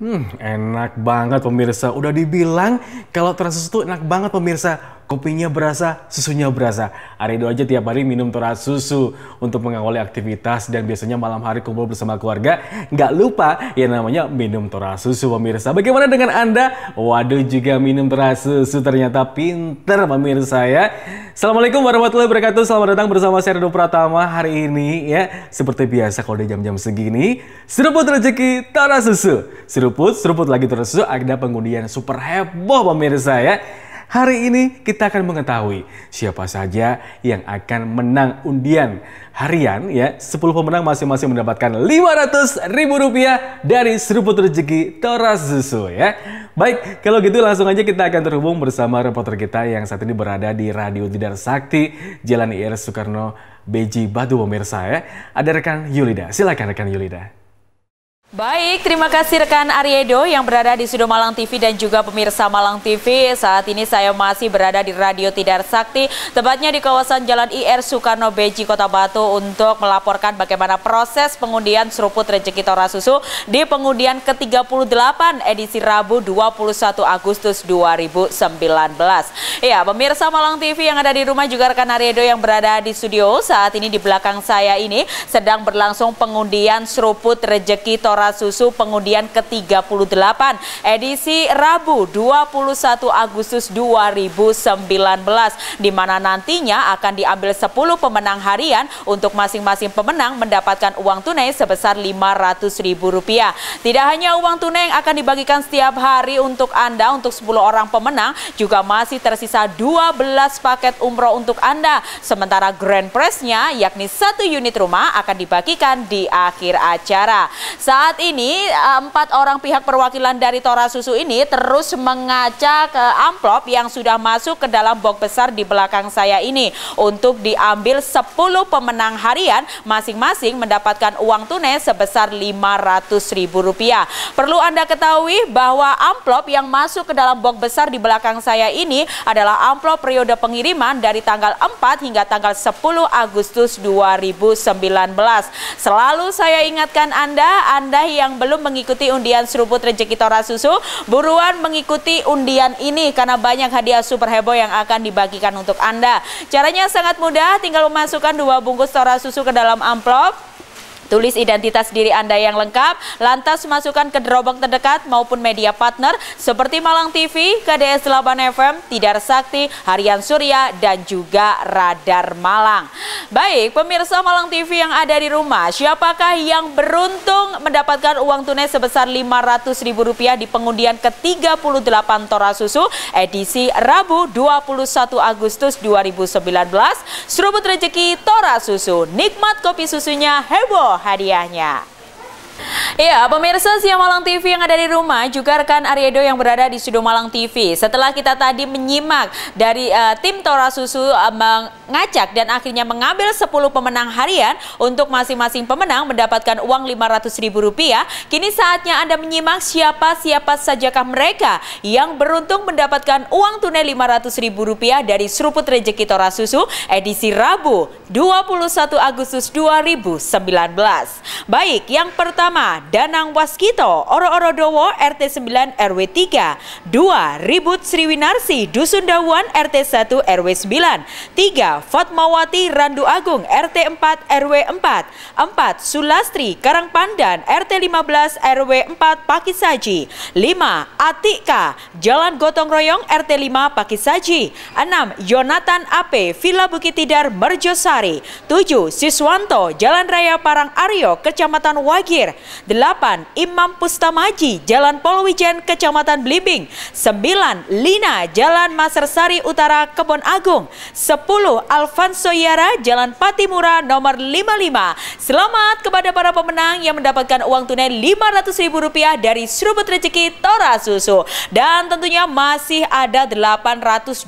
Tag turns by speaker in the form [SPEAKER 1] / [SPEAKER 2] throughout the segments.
[SPEAKER 1] Hmm, enak banget pemirsa. Udah dibilang kalau Terasusu tuh enak banget pemirsa. Kopinya berasa, susunya berasa. Arido aja tiap hari minum Terasusu untuk mengawali aktivitas dan biasanya malam hari kumpul bersama keluarga. Nggak lupa ya namanya minum Terasusu pemirsa. Bagaimana dengan Anda? Waduh juga minum Terasusu ternyata pinter pemirsa ya. Assalamualaikum warahmatullahi wabarakatuh. Selamat datang bersama saya Rido Pratama hari ini ya. Seperti biasa kalau di jam-jam segini, seruput rezeki Terasusu. Seruput seruput, seruput lagi terus ada pengundian super heboh pemirsa ya. Hari ini kita akan mengetahui siapa saja yang akan menang undian harian ya. 10 pemenang masing-masing mendapatkan 500 ribu rupiah dari seruput rezeki Toras Susu ya. Baik, kalau gitu langsung aja kita akan terhubung bersama reporter kita yang saat ini berada di Radio Tidar Sakti, Jalan IR Soekarno Beji Batu pemirsa ya. Ada rekan Yulida, silakan rekan Yulida.
[SPEAKER 2] Baik, terima kasih rekan Ariedo yang berada di Studio Malang TV dan juga pemirsa Malang TV. Saat ini saya masih berada di Radio Tidar Sakti, tepatnya di kawasan Jalan IR Soekarno Beji, Kota Batu untuk melaporkan bagaimana proses pengundian seruput rezeki Tora Susu di pengundian ke-38 edisi Rabu 21 Agustus 2019. Ya, pemirsa Malang TV yang ada di rumah juga rekan Ariedo yang berada di studio, saat ini di belakang saya ini sedang berlangsung pengundian seruput rezeki Tora Susu pengundian ke-38 edisi Rabu 21 Agustus 2019 di mana nantinya akan diambil 10 pemenang harian untuk masing-masing pemenang mendapatkan uang tunai sebesar Rp500.000. Tidak hanya uang tunai yang akan dibagikan setiap hari untuk Anda untuk 10 orang pemenang juga masih tersisa 12 paket umroh untuk Anda. Sementara grand prize-nya yakni satu unit rumah akan dibagikan di akhir acara. Saat saat ini empat orang pihak perwakilan dari Tora Susu ini terus mengacak ke amplop yang sudah masuk ke dalam box besar di belakang saya ini untuk diambil 10 pemenang harian masing-masing mendapatkan uang tunai sebesar Rp500.000. Perlu Anda ketahui bahwa amplop yang masuk ke dalam box besar di belakang saya ini adalah amplop periode pengiriman dari tanggal 4 hingga tanggal 10 Agustus 2019. Selalu saya ingatkan Anda, Anda anda yang belum mengikuti undian seruput rezeki Tora Susu, buruan mengikuti undian ini karena banyak hadiah super heboh yang akan dibagikan untuk Anda. Caranya sangat mudah, tinggal memasukkan dua bungkus Tora Susu ke dalam amplop. Tulis identitas diri Anda yang lengkap, lantas masukkan ke gerobak terdekat maupun media partner seperti Malang TV, KDS 8 FM, Tidar Sakti, Harian Surya, dan juga Radar Malang. Baik, pemirsa Malang TV yang ada di rumah, siapakah yang beruntung mendapatkan uang tunai sebesar Rp500.000 di pengundian ke-38 Tora Susu edisi Rabu 21 Agustus 2019? Serubut rezeki Tora Susu, nikmat kopi susunya heboh hadiahnya. Iya, pemirsa Siang Malang TV yang ada di rumah, juga rekan Ariedo yang berada di Studio Malang TV. Setelah kita tadi menyimak dari uh, tim Tora Susu uh, mengacak dan akhirnya mengambil 10 pemenang harian untuk masing-masing pemenang mendapatkan uang Rp500.000, kini saatnya Anda menyimak siapa-siapa sajakah mereka yang beruntung mendapatkan uang tunai Rp500.000 dari Seruput Rejeki Tora Susu edisi Rabu 21 Agustus 2019. Baik, yang pertama Danang Waskito, Oro-Oro Dowo, RT 9 RW 3. 2. Ribut Sriwinarsi, Dusun Dawan, RT 1 RW 9. 3. Fatmawati Randu Agung, RT 4 RW 4. 4. Sulastri Karangpandan, RT 15 RW 4 Pakisaji. 5. Atika, Jalan Gotong Royong, RT 5 Pakisaji. 6. Yonatan AP, Villa Bukit Tidar, Merjosari. 7. Siswanto, Jalan Raya Parang Aryo, Kecamatan Wagir. 8. Imam Pustamaji, Jalan Polwijen, Kecamatan Blimbing. 9. Lina, Jalan Masersari Utara, Kebon Agung. 10. Alfonso Yara, Jalan Patimura, nomor 55. Selamat kepada para pemenang yang mendapatkan uang tunai Rp500.000 dari Serubut Rezeki Tora Susu. Dan tentunya masih ada 820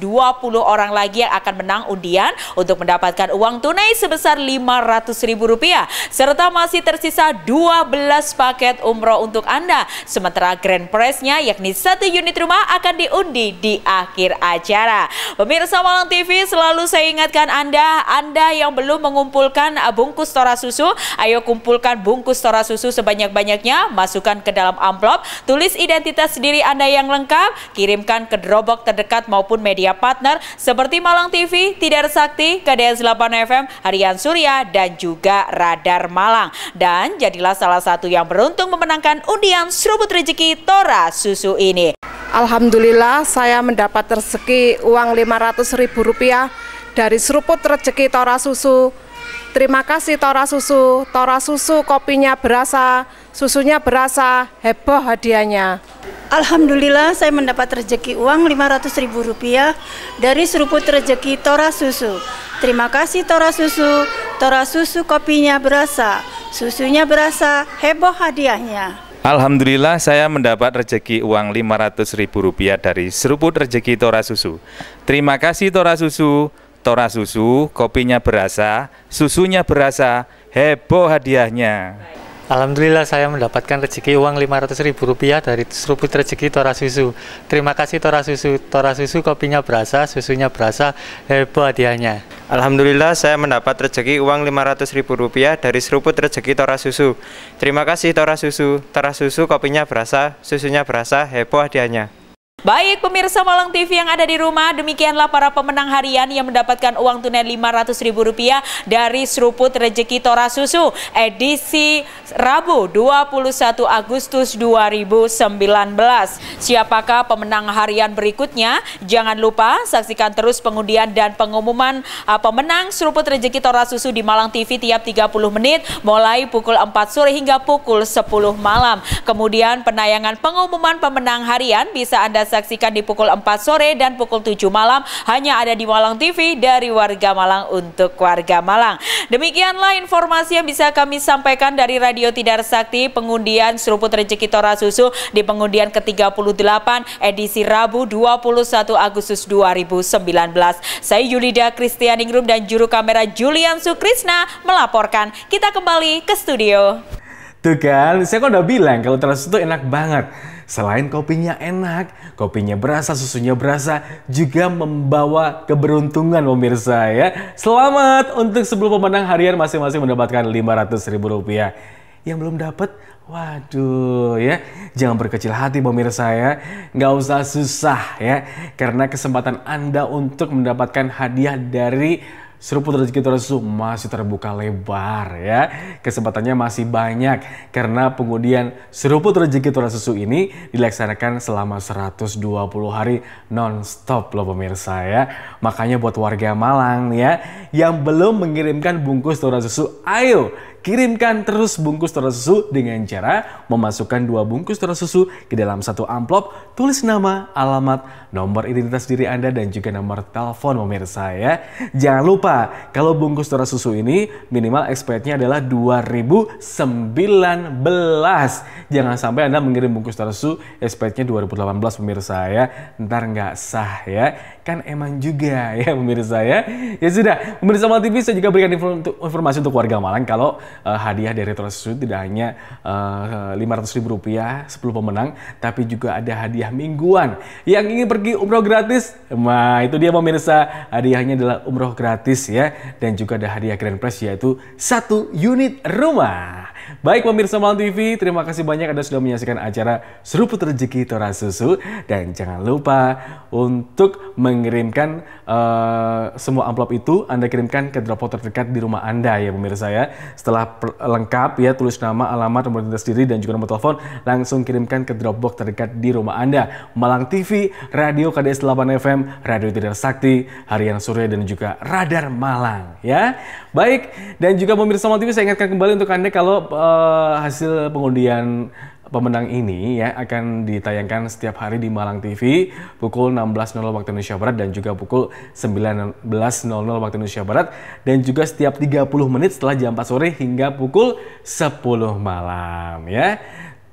[SPEAKER 2] orang lagi yang akan menang undian untuk mendapatkan uang tunai sebesar Rp500.000. Serta masih tersisa 12 plus paket umroh untuk Anda. Sementara grand prize-nya yakni satu unit rumah akan diundi di akhir acara. Pemirsa Malang TV selalu saya ingatkan Anda, Anda yang belum mengumpulkan bungkus tora susu, ayo kumpulkan bungkus tora susu sebanyak-banyaknya, masukkan ke dalam amplop, tulis identitas diri Anda yang lengkap, kirimkan ke Dropbox terdekat maupun media partner seperti Malang TV, Tidar Sakti, KDS 8 FM, Harian Surya, dan juga Radar Malang. Dan jadilah salah satu yang beruntung memenangkan undian seruput rezeki Tora Susu ini.
[SPEAKER 3] Alhamdulillah saya mendapat rezeki uang 500 ribu rupiah dari seruput rezeki Tora Susu. Terima kasih Tora Susu, Tora Susu kopinya berasa, susunya berasa, heboh hadiahnya.
[SPEAKER 4] Alhamdulillah saya mendapat rezeki uang 500 ribu rupiah dari seruput rezeki Tora Susu. Terima kasih Tora Susu, Tora Susu kopinya berasa, susunya berasa, heboh hadiahnya.
[SPEAKER 5] Alhamdulillah saya mendapat rezeki uang Rp500.000 dari seruput rezeki Tora Susu. Terima kasih Tora Susu. Tora Susu, kopinya berasa, susunya berasa, heboh hadiahnya.
[SPEAKER 6] Alhamdulillah saya mendapatkan rezeki uang Rp500.000 dari seruput rezeki Tora Susu. Terima kasih Tora Susu. Tora Susu kopinya berasa, susunya berasa, heboh hadiahnya.
[SPEAKER 7] Alhamdulillah saya mendapat rezeki uang Rp500.000 dari seruput rezeki Tora Susu. Terima kasih Tora Susu. Tora Susu kopinya berasa, susunya berasa, heboh hadiahnya.
[SPEAKER 2] Baik pemirsa Malang TV yang ada di rumah, demikianlah para pemenang harian yang mendapatkan uang tunai Rp500.000 dari seruput rezeki Tora Susu edisi Rabu 21 Agustus 2019. Siapakah pemenang harian berikutnya? Jangan lupa saksikan terus pengundian dan pengumuman uh, pemenang seruput rezeki Tora Susu di Malang TV tiap 30 menit mulai pukul 4 sore hingga pukul 10 malam. Kemudian penayangan pengumuman pemenang harian bisa Anda saksikan di pukul 4 sore dan pukul 7 malam hanya ada di Malang TV dari warga Malang untuk warga Malang. Demikianlah informasi yang bisa kami sampaikan dari Radio Tidar Sakti pengundian seruput rezeki Tora Susu di pengundian ke-38 edisi Rabu 21 Agustus 2019. Saya Yulida Kristianingrum dan juru kamera Julian Sukrisna melaporkan. Kita kembali ke studio.
[SPEAKER 1] Tuh kan, saya kan udah bilang kalau Tora Susu itu enak banget. Selain kopinya enak, kopinya berasa, susunya berasa, juga membawa keberuntungan pemirsa ya. Selamat untuk 10 pemenang harian masing-masing mendapatkan 500 ribu rupiah. Yang belum dapat, waduh ya, jangan berkecil hati pemirsa ya. Nggak usah susah ya, karena kesempatan Anda untuk mendapatkan hadiah dari seruput rezeki Susu masih terbuka lebar ya. Kesempatannya masih banyak karena pengundian seruput rezeki Susu ini dilaksanakan selama 120 hari non-stop loh pemirsa ya. Makanya buat warga Malang ya yang belum mengirimkan bungkus Susu, ayo Kirimkan terus bungkus telur susu dengan cara memasukkan dua bungkus telur susu ke dalam satu amplop, tulis nama, alamat, nomor identitas diri Anda dan juga nomor telepon pemirsa ya. Jangan lupa kalau bungkus telur susu ini minimal expirednya adalah 2019. Jangan sampai Anda mengirim bungkus telur susu expirednya 2018 pemirsa ya. Ntar nggak sah ya. Kan emang juga ya pemirsa ya. Ya sudah, pemirsa Mal TV saya juga berikan informasi untuk warga Malang kalau uh, hadiah dari Susu tidak hanya uh, eh, 500 ribu rupiah 10 pemenang, tapi juga ada hadiah mingguan. Yang ingin pergi umroh gratis, nah itu dia pemirsa, hadiahnya adalah umroh gratis ya. Dan juga ada hadiah grand prize yaitu satu unit rumah. Baik pemirsa Malang TV, terima kasih banyak Anda sudah menyaksikan acara Seruput Rezeki Tora Susu. Dan jangan lupa untuk mengirimkan uh, semua amplop itu, Anda kirimkan ke Dropbox terdekat di rumah Anda ya pemirsa ya. Setelah lengkap ya, tulis nama, alamat, nomor identitas diri, dan juga nomor telepon, langsung kirimkan ke Dropbox terdekat di rumah Anda. Malang TV, Radio KDS 8 FM, Radio Tidak Sakti, Harian Surya, dan juga Radar Malang ya. Baik, dan juga pemirsa Malang TV saya ingatkan kembali untuk Anda kalau uh, hasil pengundian pemenang ini ya akan ditayangkan setiap hari di Malang TV pukul 16.00 waktu Indonesia Barat dan juga pukul 19.00 waktu Indonesia Barat dan juga setiap 30 menit setelah jam 4 sore hingga pukul 10 malam ya.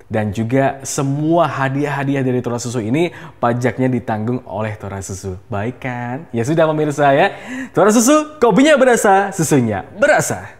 [SPEAKER 1] Dan juga semua hadiah-hadiah dari Tora Susu ini pajaknya ditanggung oleh Tora Susu. Baik kan? Ya sudah pemirsa ya. Tora Susu, kopinya berasa, susunya berasa.